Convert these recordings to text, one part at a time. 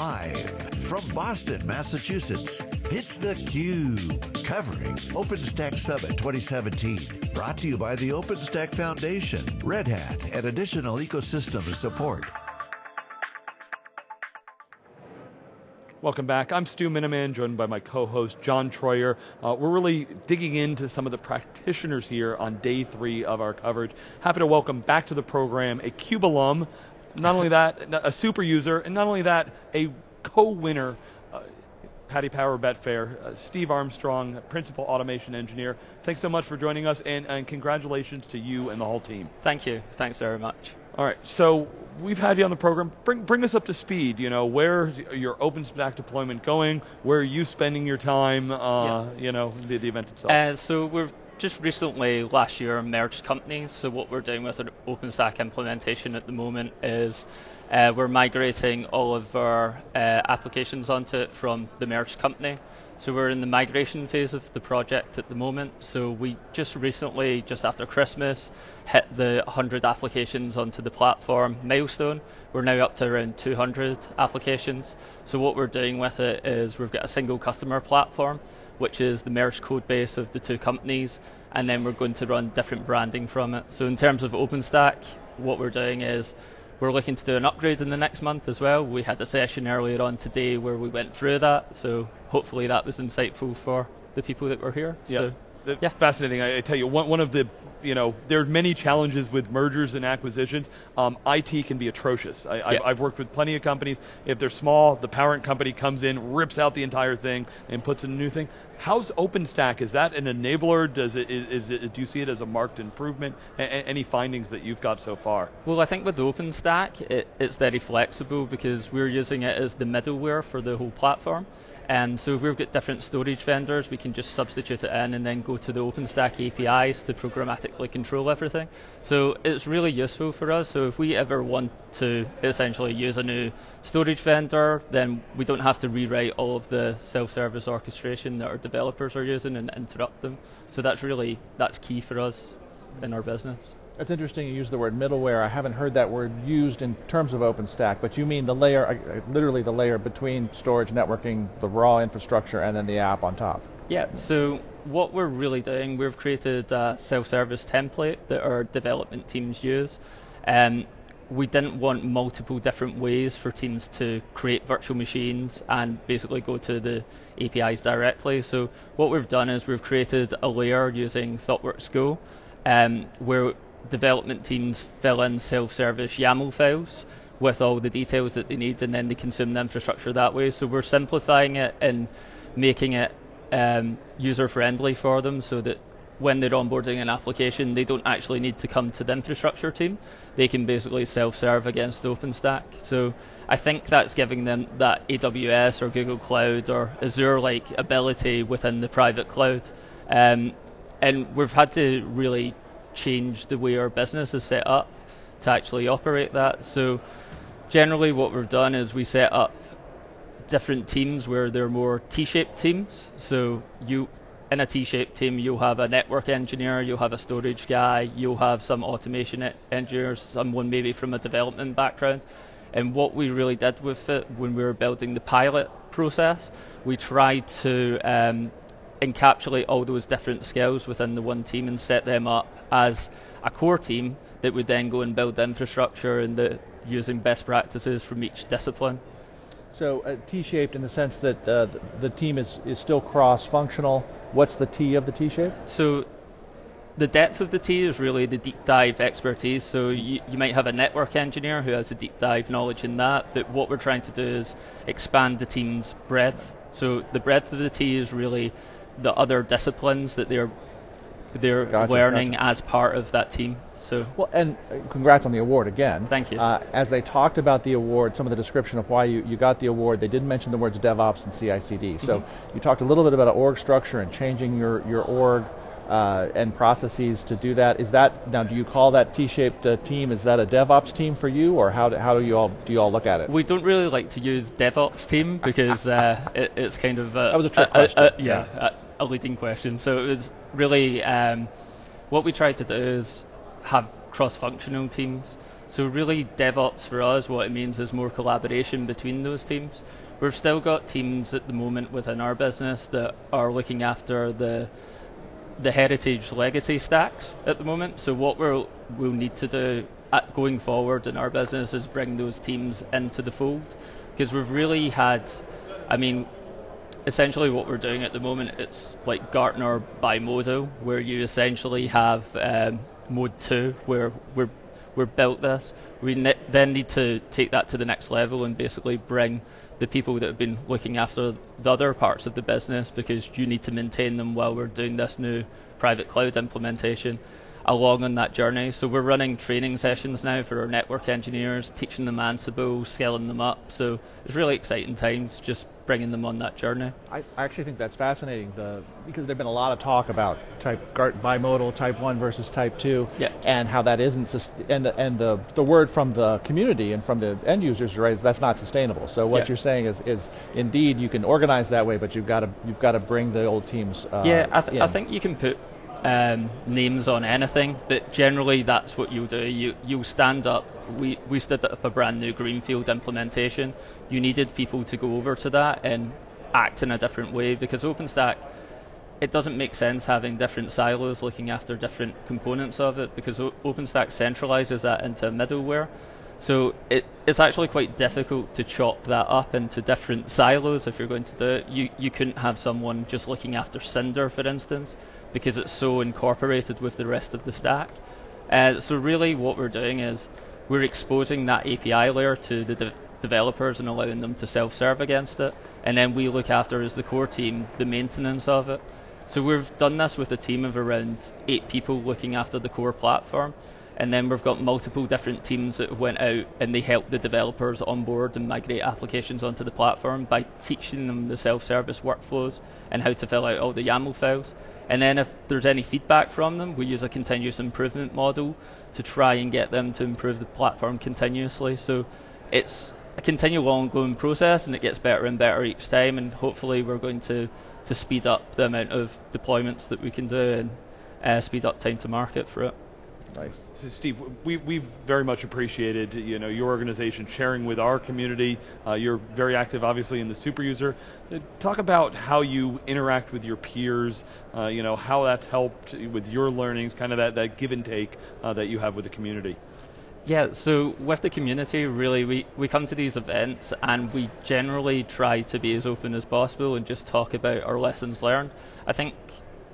Live from Boston, Massachusetts, it's theCUBE, covering OpenStack Summit 2017. Brought to you by the OpenStack Foundation, Red Hat, and additional ecosystem support. Welcome back. I'm Stu Miniman, joined by my co-host John Troyer. Uh, we're really digging into some of the practitioners here on day three of our coverage. Happy to welcome back to the program a CUBE alum, not only that, a super user, and not only that, a co-winner uh, Paddy Power Betfair, uh, Steve Armstrong, Principal Automation Engineer. Thanks so much for joining us, and, and, congratulations to you and the whole team. Thank you. Thanks very much. All right, so we've had you on the program. Bring, bring us up to speed. You know, where's your OpenStack deployment going? Where are you spending your time? Uh, yeah. You know, the, the event itself. Uh, so we've just recently, last year, merged companies. So what we're doing with an OpenStack implementation at the moment is uh, we're migrating all of our uh, applications onto it from the merged company. So we're in the migration phase of the project at the moment. So we just recently, just after Christmas, hit the 100 applications onto the platform milestone. We're now up to around 200 applications. So what we're doing with it is we've got a single customer platform, which is the merged code base of the two companies, and then we're going to run different branding from it. So in terms of OpenStack, what we're doing is we're looking to do an upgrade in the next month as well. We had a session earlier on today where we went through that, so hopefully that was insightful for the people that were here. Yeah. So, yeah. Fascinating. I, I, tell you, one, one of the, you know, there are many challenges with mergers and acquisitions. Um, IT can be atrocious. I, have worked with plenty of companies. If they're small, the parent company comes in, rips out the entire thing, and puts in a new thing. How's OpenStack? Is that an enabler? Does it, is it, do you see it as a marked improvement? A- any findings that you've got so far? Well, I think with OpenStack, it, it's very flexible because we're using it as the middleware for the whole platform. And so if we've got different storage vendors, we can just substitute it in and then go to the OpenStack APIs to programmatically control everything. So it's really useful for us. So if we ever want to essentially use a new storage vendor, then we don't have to rewrite all of the self-service orchestration that our developers are using and interrupt them. So that's really, that's key for us in our business. That's interesting you use the word middleware. I haven't heard that word used in terms of OpenStack, but you mean the layer, uh, literally the layer between storage, networking, the raw infrastructure, and then the app on top. Yeah, so what we're really doing, we've created a self-service template that our development teams use. And we didn't want multiple different ways for teams to create virtual machines and basically go to the APIs directly. So what we've done is we've created a layer using ThoughtWorks Go, um, where development teams fill in self-service YAML files with all the details that they need, and then they consume the infrastructure that way. So we're simplifying it and making it um, user-friendly for them, so that when they're onboarding an application, they don't actually need to come to the infrastructure team. They can basically self-serve against OpenStack. So I think that's giving them that AWS or Google Cloud or Azure-like ability within the private cloud. Um, and we've had to really change the way our business is set up to actually operate that. So generally what we've done is we set up different teams where they're more T-shaped teams. So you in a T-shaped team, you'll have a network engineer, you'll have a storage guy, you'll have some automation engineers, someone maybe from a development background. And what we really did with it when we were building the pilot process, we tried to um, encapsulate all those different skills within the one team and set them up as a core team that would then go and build the infrastructure and the, using best practices from each discipline. So uh, T-shaped in the sense that uh, the, team is, is still cross-functional. What's the T of the T-shape? So the depth of the T is really the deep dive expertise. So you, you might have a network engineer who has a deep dive knowledge in that, but what we're trying to do is expand the team's breadth. So the breadth of the T is really the other disciplines that they're they're gotcha, learning gotcha. as part of that team. So well, and congrats on the award again. Thank you. Uh, as they talked about the award, some of the description of why you, you got the award, they did mention the words DevOps and CI/CD. So mm-hmm. you talked a little bit about org structure and changing your your org. Uh, and processes to do that. Is that now? Do you call that T-shaped uh, team? Is that a DevOps team for you, or how do, how do you all do you all look at it? We don't really like to use DevOps team because uh, it, it's kind of that was a trick question. yeah, yeah a leading question. So it was really um, what we tried to do is have cross-functional teams. So really, DevOps for us, what it means is more collaboration between those teams. We've still got teams at the moment within our business that are looking after the the heritage legacy stacks at the moment. So what we'll we'll need to do at, going forward in our business is bring those teams into the fold because we've really had, I mean, essentially what we're doing at the moment it's like Gartner bimodal where you essentially have um, mode two where we're we're built this. We ne- then need to take that to the next level and basically bring the people that have been looking after the other parts of the business because you need to maintain them while we're doing this new private cloud implementation along on that journey. So we're running training sessions now for our network engineers, teaching them Ansible, scaling them up. So it's really exciting times just bringing them on that journey. I, actually think that's fascinating the, because there's been a lot of talk about type bimodal, type 1 versus type 2, yeah. and how that isn't, and, the, and the, the word from the community and from the end users right, is that's not sustainable. So what yeah. you're saying is, is indeed you can organize that way, but you've got to, you've got to bring the old teams uh, Yeah, I, th- I think you can put um, names on anything, but generally that's what you'll do. You you'll stand up. We we stood up a brand new greenfield implementation. You needed people to go over to that and act in a different way because OpenStack. It doesn't make sense having different silos looking after different components of it because o- OpenStack centralizes that into middleware. So it, it's actually quite difficult to chop that up into different silos if you're going to do it. You, you couldn't have someone just looking after Cinder, for instance because it's so incorporated with the rest of the stack. Uh, so really what we're doing is we're exposing that API layer to the de- developers and allowing them to self-serve against it, and then we look after as the core team the maintenance of it. So we've done this with a team of around eight people looking after the core platform, and then we've got multiple different teams that have went out and they help the developers onboard and migrate applications onto the platform by teaching them the self-service workflows and how to fill out all the YAML files. And then if there's any feedback from them, we use a continuous improvement model to try and get them to improve the platform continuously. So it's a continual ongoing process and it gets better and better each time and hopefully we're going to, to speed up the amount of deployments that we can do and uh, speed up time to market for it. Nice. So Steve, we, we've very much appreciated you know your organization sharing with our community. Uh, you're very active, obviously, in the super user. Uh, talk about how you interact with your peers. Uh, you know how that's helped with your learnings, kind of that, that give and take uh, that you have with the community. Yeah, so with the community, really, we, we come to these events and we generally try to be as open as possible and just talk about our lessons learned. I think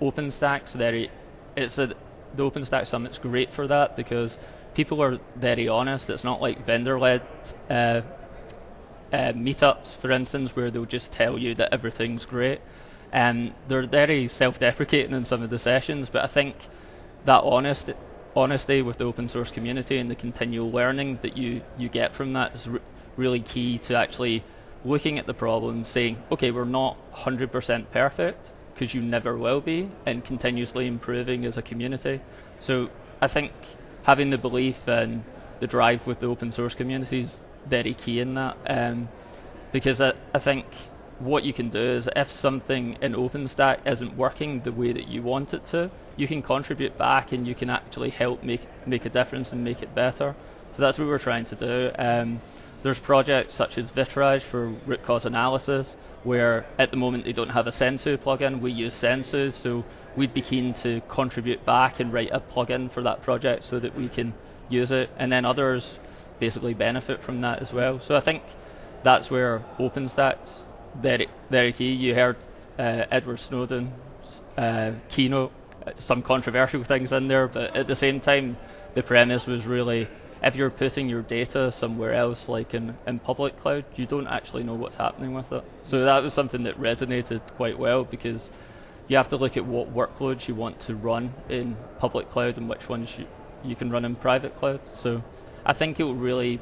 OpenStack's very, it's a the OpenStack Summit's great for that because people are very honest. It's not like vendor-led uh, uh, meetups, for instance, where they'll just tell you that everything's great. Um, they're very self-deprecating in some of the sessions, but I think that honest honesty with the open source community and the continual learning that you, you get from that is re- really key to actually looking at the problem, saying, okay, we're not 100% perfect, because you never will be, and continuously improving as a community. So I think having the belief and the drive with the open source community is very key in that, um, because I, I think what you can do is if something in OpenStack isn't working the way that you want it to, you can contribute back and you can actually help make make a difference and make it better. So that's what we're trying to do. Um, there's projects such as Vitrage for root cause analysis, where at the moment they don't have a Sensu plugin. We use Sensu, so we'd be keen to contribute back and write a plugin for that project so that we can use it, and then others basically benefit from that as well. So I think that's where OpenStack's very key. You heard uh, Edward Snowden's uh, keynote, some controversial things in there, but at the same time, the premise was really if you're putting your data somewhere else, like in, in public cloud, you don't actually know what's happening with it. So that was something that resonated quite well because you have to look at what workloads you want to run in public cloud and which ones you, you can run in private cloud. So I think it will really,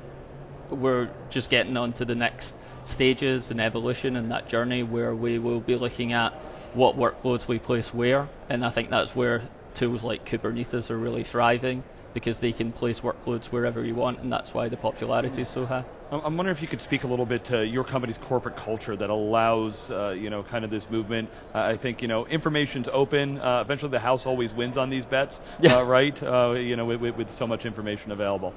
we're just getting on to the next stages and evolution in that journey where we will be looking at what workloads we place where, and I think that's where tools like Kubernetes are really thriving because they can place workloads wherever you want, and that's why the popularity is so high. I'm wondering if you could speak a little bit to your company's corporate culture that allows, uh, you know, kind of this movement. Uh, I think, you know, information's open. Uh, eventually, the house always wins on these bets, yeah. Uh, right? Uh, you know, with, with, so much information available.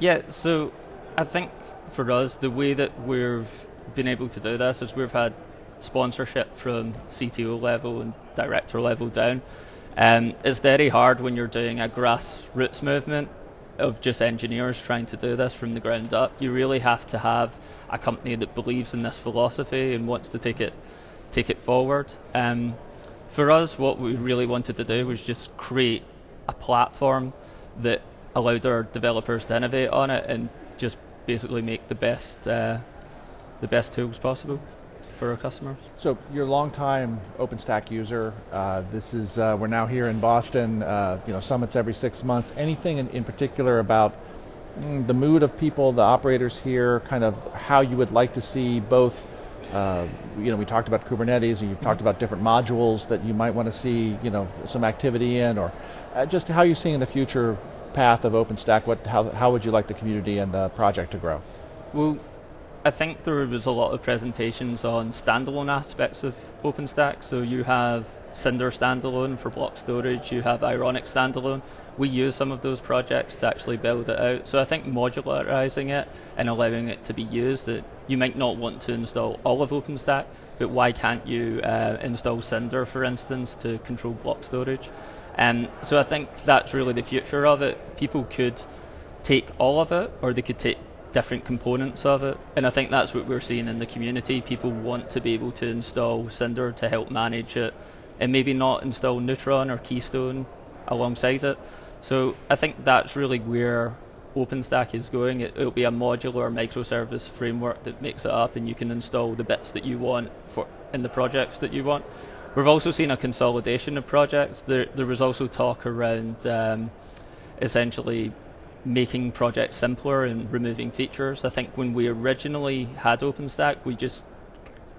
Yeah, so I think for us, the way that we've been able to do this is we've had sponsorship from CTO level and director level down. Um, it's very hard when you're doing a grassroots movement of just engineers trying to do this from the ground up. You really have to have a company that believes in this philosophy and wants to take it take it forward. Um, for us, what we really wanted to do was just create a platform that allowed our developers to innovate on it and just basically make the best uh, the best tools possible for our customers. So you're a long-time OpenStack user. Uh, this is uh, we're now here in Boston. Uh, you know, summits every six months. Anything in, in particular about mm, the mood of people, the operators here, kind of how you would like to see both. Uh, you know, we talked about Kubernetes, and you've talked about different modules that you might want to see, you know, some activity in, or uh, just how you're seeing the future path of OpenStack. What, how, how would you like the community and the project to grow? Well, I think there was a lot of presentations on standalone aspects of OpenStack. So you have Cinder standalone for block storage, you have Ironic standalone. We use some of those projects to actually build it out. So I think modularizing it and allowing it to be used, that you might not want to install all of OpenStack, but why can't you uh, install Cinder, for instance, to control block storage? And um, so I think that's really the future of it. People could take all of it, or they could take different components of it. And I think that's what we're seeing in the community. People want to be able to install Cinder to help manage it and maybe not install Neutron or Keystone alongside it. So I think that's really where OpenStack is going. It, will be a modular microservice framework that makes it up and you can install the bits that you want for in the projects that you want. We've also seen a consolidation of projects. There, there was also talk around um, essentially making projects simpler and removing features. I think when we originally had OpenStack, we just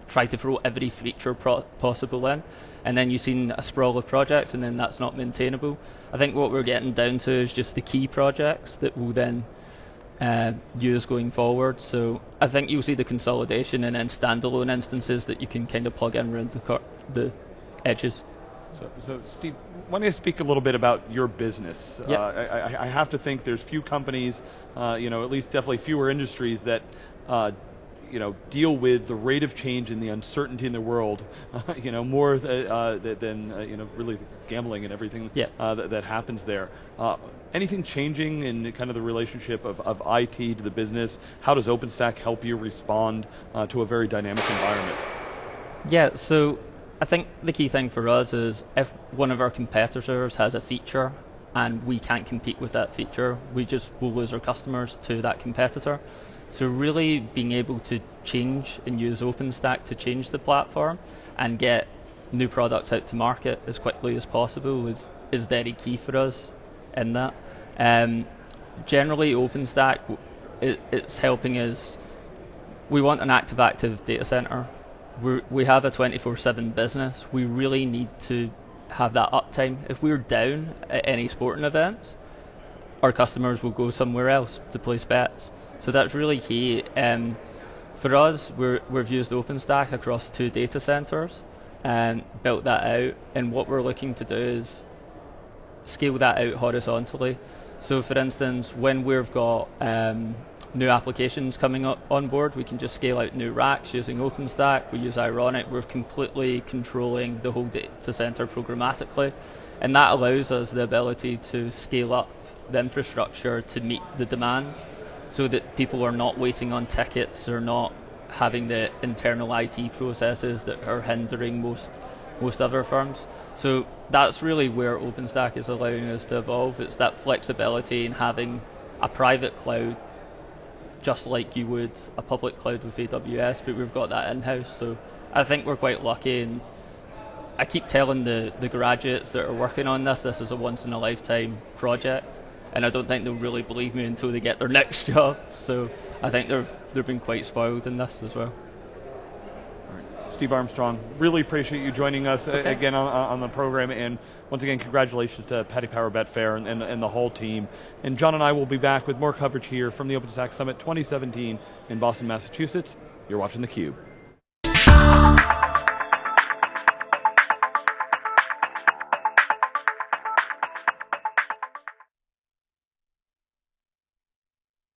tried to throw every feature pro- possible in, and then you've seen a sprawl of projects, and then that's not maintainable. I think what we're getting down to is just the key projects that will then uh, use going forward. So I think you'll see the consolidation and then standalone instances that you can kind of plug in around the, car- the edges. So, so Steve, why don't you speak a little bit about your business? Yep. Uh, I, I, have to think there's few companies, uh, you know, at least definitely fewer industries that, uh, you know, deal with the rate of change and the uncertainty in the world, you know, more th- uh, than uh, you know, really gambling and everything yep. Uh, that, that, happens there. anything changing in kind of the relationship of, of IT to the business? How does OpenStack help you respond to a very dynamic environment? Yeah, so I think the key thing for us is if one of our competitors has a feature and we can't compete with that feature, we just will lose our customers to that competitor. So really being able to change and use OpenStack to change the platform and get new products out to market as quickly as possible is, is very key for us in that. Um, generally, OpenStack, it, it's helping us. We want an active-active data center we we have a 24/7 business. We really need to have that uptime. If we're down at any sporting event, our customers will go somewhere else to place bets. So that's really key. Um, for us, we have used OpenStack across two data centers and built that out. And what we're looking to do is scale that out horizontally. So, for instance, when we've got um, new applications coming up on board. We can just scale out new racks using OpenStack. We use Ironic. We're completely controlling the whole data center programmatically. And that allows us the ability to scale up the infrastructure to meet the demands so that people are not waiting on tickets or not having the internal IT processes that are hindering most most other firms. So that's really where OpenStack is allowing us to evolve. It's that flexibility in having a private cloud just like you would a public cloud with AWS, but we've got that in-house. So I think we're quite lucky, and I keep telling the, the graduates that are working on this, this is a once in a lifetime project, and I don't think they'll really believe me until they get their next job. So I think they've they've been quite spoiled in this as well. Steve Armstrong, really appreciate you joining us uh, okay. again on, on, the program. And once again, congratulations to Paddy Power Betfair and, and, and, the whole team. And John and I will be back with more coverage here from the Open OpenStack Summit 2017 in Boston, Massachusetts. You're watching theCUBE.